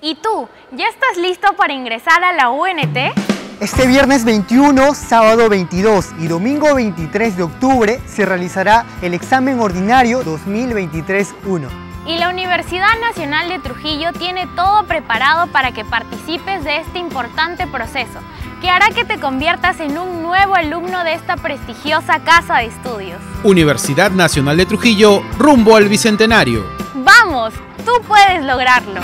¿Y tú, ya estás listo para ingresar a la UNT? Este viernes 21, sábado 22 y domingo 23 de octubre se realizará el examen ordinario 2023-1. Y la Universidad Nacional de Trujillo tiene todo preparado para que participes de este importante proceso, que hará que te conviertas en un nuevo alumno de esta prestigiosa casa de estudios. Universidad Nacional de Trujillo, rumbo al Bicentenario. ¡Vamos! ¡Tú puedes lograrlo!